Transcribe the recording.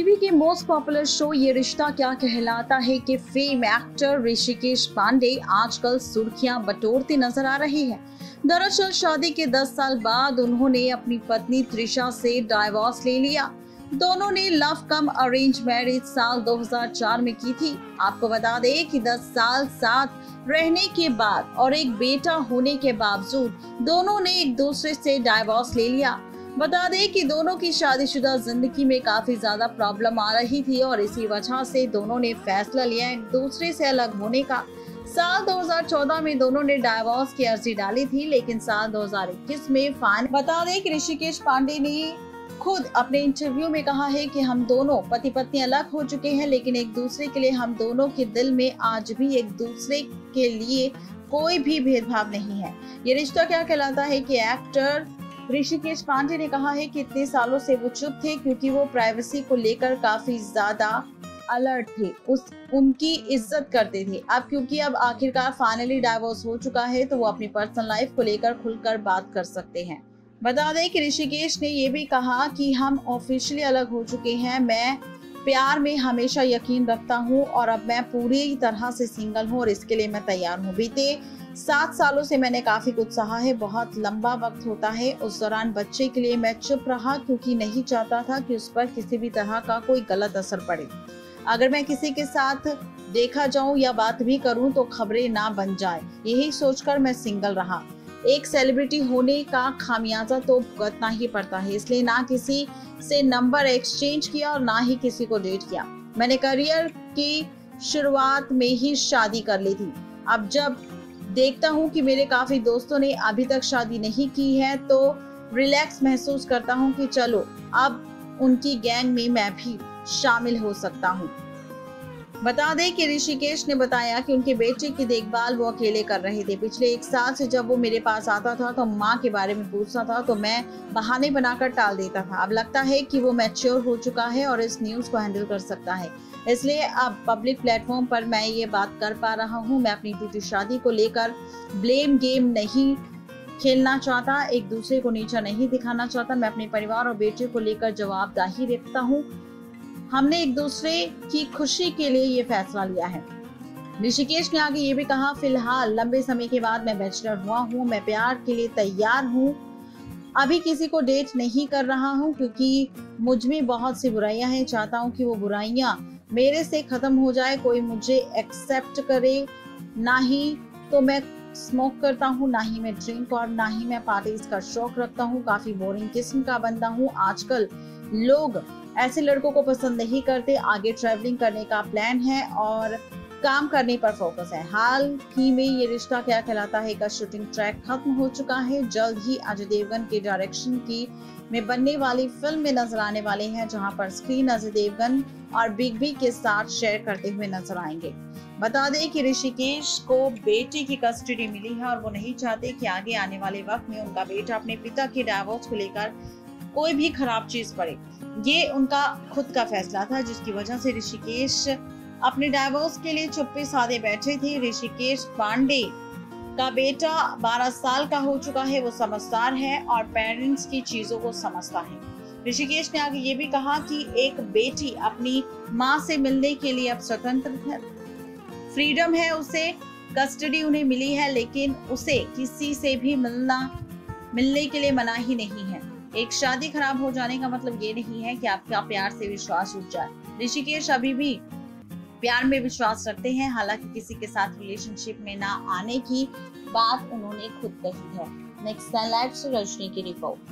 TV के most popular show ये रिश्ता क्या कहलाता है कि फेम एक्टर ऋषिकेश पांडे आजकल सुर्खियाँ बटोरते नज़र आ रहे हैं। दरअसल शादी के 10 साल बाद उन्होंने अपनी पत्नी त्रिशा से डाइवोर्स ले लिया। दोनों ने लव कम अरेंज मैरिज साल 2004 में की थी। आपको बता दें कि 10 साल साथ रहने के बाद और एक बेटा होने के बावजूद दोनों ने एक दूसरे से डाइवोर्स ले लिया। बता दें कि दोनों की शादीशुदा ज़िंदगी में काफ़ी ज़्यादा प्रॉब्लम आ रही थी और इसी वजह से दोनों ने फैसला लिया एक दूसरे से अलग होने का। साल 2014 में दोनों ने डाइवोर्स की अर्जी डाली थी, लेकिन साल 2021 में फाइन बता दें कि ऋषिकेश पांडे ने खुद अपने इंटरव्यू में कहा है कि हम दोनों पति पत्नी अलग हो चुके हैं, लेकिन एक दूसरे के लिए हम दोनों के दिल में आज भी एक दूसरे के लिए कोई भी भेदभाव नहीं है। ये रिश्ता क्या कहलाता है कि एक्टर ऋषिकेश पांडे ने कहा है कि इतने सालों से वो चुप थे क्योंकि वो प्राइवेसी को लेकर काफ़ी ज़्यादा अलर्ट थे। उस, उनकी इज़्ज़त करते थे। अब क्योंकि अब आखिरकार फाइनली डाइवोर्स हो चुका है तो वो अपनी पर्सनल लाइफ को लेकर खुलकर बात कर सकते हैं। बता दें कि ऋषिकेश ने ये भी कहा कि हम ऑफिशियली अलग हो चुके हैं। मैं प्यार में हमेशा यकीन रखता हूँ और अब मैं पूरी तरह से सिंगल हूँ और इसके लिए मैं तैयार हूँ। बीते सात सालों से मैंने काफ़ी कुछ सहा है, बहुत लंबा वक्त होता है। उस दौरान बच्चे के लिए मैं चुप रहा क्योंकि नहीं चाहता था कि उस पर किसी भी तरह का कोई गलत असर पड़े। अगर मैं किसी के साथ देखा जाऊँ या बात भी करूँ तो खबरें ना बन जाए। यही सोचकर मैं सिंगल रहा। एक सेलिब्रिटी होने का खामियाजा तो भुगतना ही पड़ता है, इसलिए ना किसी से नंबर एक्सचेंज किया और ना ही किसी को डेट किया। मैंने करियर की शुरुआत में ही शादी कर ली थी। अब जब देखता हूँ कि मेरे काफ़ी दोस्तों ने अभी तक शादी नहीं की है तो रिलैक्स महसूस करता हूँ कि चलो, अब उनकी गैंग में मैं भी शामिल हो सकता हूँ। बता दें कि ऋषिकेश ने बताया कि उनके बेटे की देखभाल वो अकेले कर रहे थे। पिछले एक साल से जब वो मेरे पास आता था तो माँ के बारे में पूछता था तो मैं बहाने बनाकर टाल देता था। अब लगता है कि वो मैच्योर हो चुका है और इस न्यूज़ को हैंडल कर सकता है। इसलिए अब पब्लिक प्लेटफॉर्म पर मैं ये बात कर पा रहा हूँ। मैं अपनी टूटी शादी को लेकर ब्लेम गेम नहीं खेलना चाहता, एक दूसरे को नीचा नहीं दिखाना चाहता। मैं अपने परिवार और बेटे को लेकर जवाबदाही रखता हूँ। हमने एक दूसरे की खुशी के लिए ये फैसला लिया है। ऋषिकेश ने आगे ये भी कहा, फ़िलहाल लंबे समय के बाद मैं बैचलर हुआ हूँ, मैं प्यार के लिए तैयार हूँ। अभी किसी को डेट नहीं कर रहा हूँ क्योंकि मुझमें बहुत सी बुराइयाँ हैं। चाहता हूँ कि वो बुराइयाँ मेरे से खत्म हो जाए, कोई मुझे एक्सेप्ट करे। ना ही तो मैं स्मोक करता हूँ, ना ही मैं ड्रिंक और ना ही मैं पार्टीज़ का शौक रखता हूँ। काफ़ी बोरिंग किस्म का बंदा हूँ। आजकल लोग ऐसे लड़कों को पसंद नहीं करते। आगे ट्रैवलिंग करने का प्लान है और काम करने पर फोकस है। हाल ही में ये रिश्ता क्या कहलाता है? का शूटिंग ट्रैक खत्म हो चुका है। जल्द ही अजय देवगन के डायरेक्शन की में बनने वाली फ़िल्म में नज़र आने वाले हैं, जहाँ पर स्क्रीन अजय देवगन और बिग बी के साथ शेयर करते हुए नज़र आएँगे। बता दें कि ऋषिकेश को बेटे की कस्टडी मिली है और वो नहीं चाहते कि आगे आने वाले वक्त में उनका बेटा अपने पिता के डायवोर्स को लेकर कोई भी खराब चीज़ पड़े। ये उनका खुद का फैसला था, जिसकी वजह से ऋषिकेश अपने डाइवोर्स के लिए चुप्पे साधे बैठे थे। ऋषिकेश पांडे का बेटा 12 साल का हो चुका है, वो समझदार है और पेरेंट्स की चीज़ों को समझता है। ऋषिकेश ने आगे ये भी कहा कि एक बेटी अपनी माँ से मिलने के लिए अब स्वतंत्र है। फ्रीडम है उसे कस्टडी उन्हें मिली है, लेकिन उसे किसी से भी मिलना, मिलने के लिए मना ही नहीं है। एक शादी खराब हो जाने का मतलब ये नहीं है कि आपका प्यार से विश्वास उठ जाए। ऋषिकेश अभी भी प्यार में विश्वास रखते हैं, हालाँकि किसी के साथ रिलेशनशिप में ना आने की बात उन्होंने खुद कही है। नेक्स्ट रजनी की रिपोर्ट